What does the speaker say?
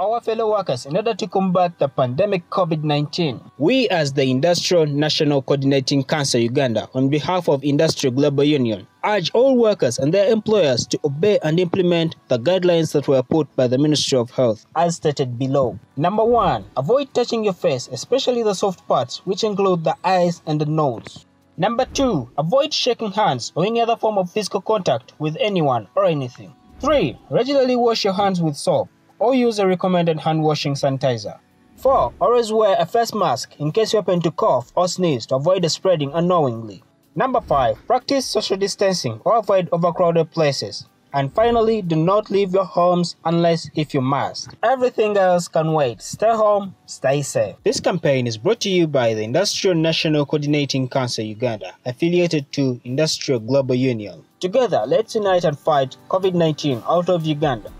our fellow workers in order to combat the pandemic COVID-19. We as the Industrial National Coordinating Council Uganda, on behalf of IndustriALL Global Union, urge all workers and their employers to obey and implement the guidelines that were put by the Ministry of Health, as stated below. Number one, avoid touching your face, especially the soft parts, which include the eyes and the nose. Number two, avoid shaking hands or any other form of physical contact with anyone or anything. Three, regularly wash your hands with soap or use a recommended hand washing sanitizer. 4. Always wear a face mask in case you happen to cough or sneeze to avoid the spreading unknowingly. Number 5. Practice social distancing or avoid overcrowded places. And finally, do not leave your homes unless if you must. Everything else can wait. Stay home, stay safe. This campaign is brought to you by the Industrial National Coordinating Council Uganda, affiliated to IndustriALL Global Union. Together, let's unite and fight COVID-19 out of Uganda.